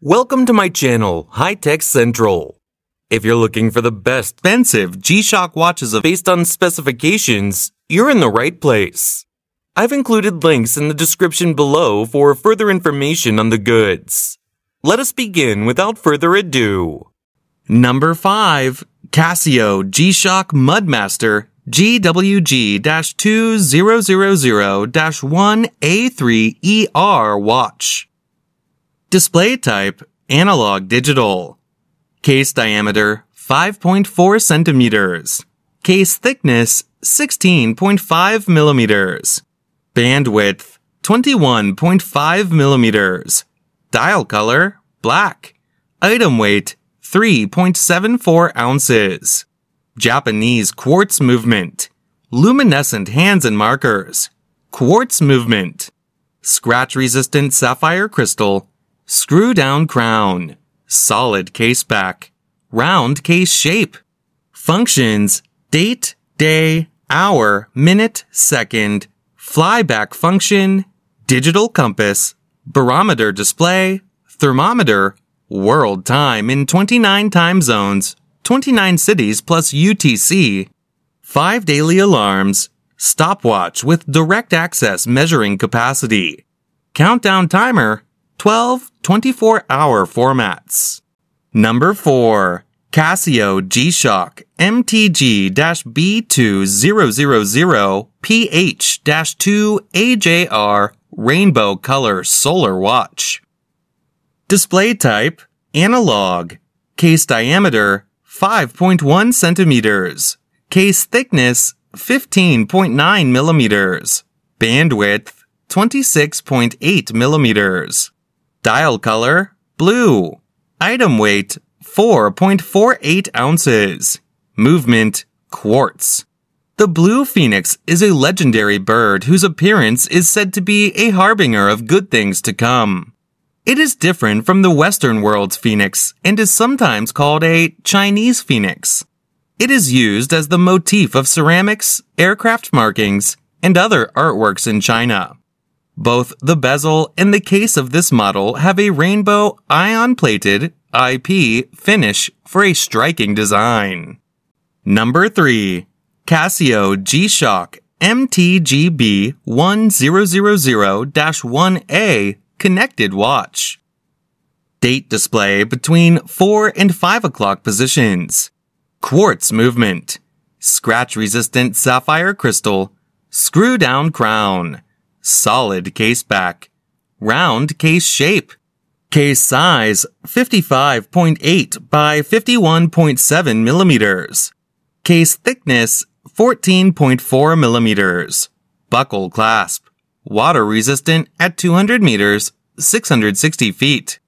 Welcome to my channel, HiTech Central. If you're looking for the best expensive G-Shock watches based on specifications, you're in the right place. I've included links in the description below for further information on the goods. Let us begin without further ado. Number 5. Casio G-Shock Mudmaster GWG-2000-1A3ER watch. Display type analog digital. Case diameter 5.4 centimeters. Case thickness 16.5 millimeters. Bandwidth 21.5 millimeters. Dial color black. Item weight 3.74 ounces. Japanese quartz movement. Luminescent hands and markers. Quartz movement. Scratch resistant sapphire crystal. Screw down crown. Solid case back. Round case shape. Functions date, day, hour, minute, second. Flyback function. Digital compass. Barometer display. Thermometer. World time in 29 time zones. 29 cities plus UTC. 5 daily alarms. Stopwatch with direct access measuring capacity. Countdown timer 12 24 hour formats. Number 4. Casio G-Shock MTG B2000 PH 2 AJR Rainbow Color Solar Watch. Display type analog. Case diameter 5.1 centimeters. Case thickness 15.9 millimeters. Bandwidth 26.8 millimeters. Dial color blue. Item weight 4.48 ounces. Movement quartz. The blue phoenix is a legendary bird whose appearance is said to be a harbinger of good things to come. It is different from the Western world's phoenix and is sometimes called a Chinese phoenix. It is used as the motif of ceramics, aircraft markings, and other artworks in China. Both the bezel and the case of this model have a rainbow ion plated IP finish for a striking design. Number 3. Casio G-Shock MTGB 1000-1A connected watch. Date display between 4 and 5 o'clock positions. Quartz movement. Scratch resistant sapphire crystal. Screw down crown. Solid case back. Round case shape. Case size 55.8 by 51.7 millimeters. Case thickness 14.4 millimeters. Buckle clasp. Water resistant at 200 meters, 660 feet.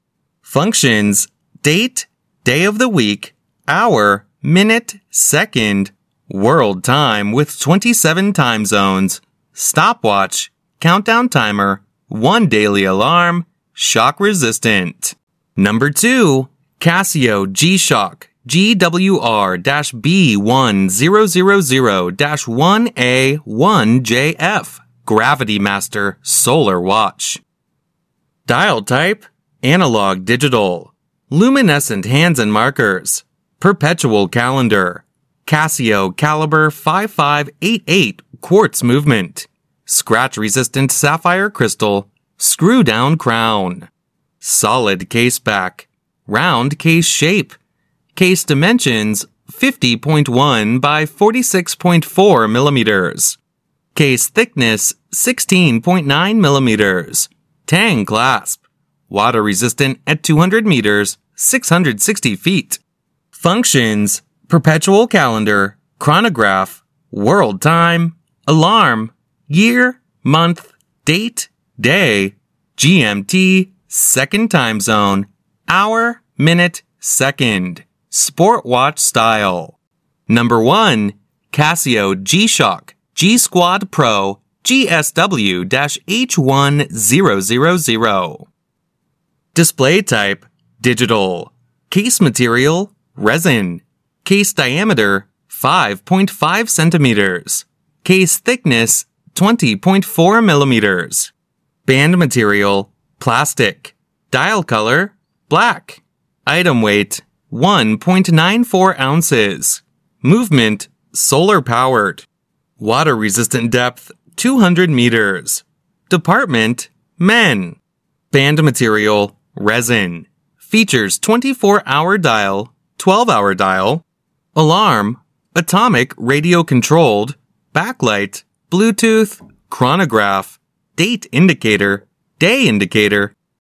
Functions date, day of the week, hour, minute, second, world time with 27 time zones, stopwatch, countdown timer, one daily alarm, shock resistant. Number two, Casio G-Shock GWR-B1000-1A1JF Gravity Master Solar Watch. Dial type Analog Digital. Luminescent hands and markers. Perpetual calendar. Casio Caliber 5588 Quartz movement. Scratch resistant sapphire crystal. Screw down crown. Solid case back. Round case shape. Case dimensions 50.1 by 46.4 millimeters. Case thickness 16.9 millimeters. Tang clasp. Water resistant at 200 meters, 660 feet. Functions perpetual calendar, chronograph, world time, alarm, year, month, date, day, GMT, second time zone, hour, minute, second. Sport watch style. Number 1. Casio G-Shock G Squad Pro GSW H1000. Display type digital. Case material resin. Case diameter 5.5 centimeters. Case thickness 20.4 millimeters. Band material plastic. Dial color Black. Item weight 1.94 ounces. Movement solar powered. Water resistant depth 200 meters. Department Men. Band material resin. Features 24 hour dial, 12 hour dial. Alarm atomic radio controlled. Backlight Bluetooth chronograph date indicator day indicator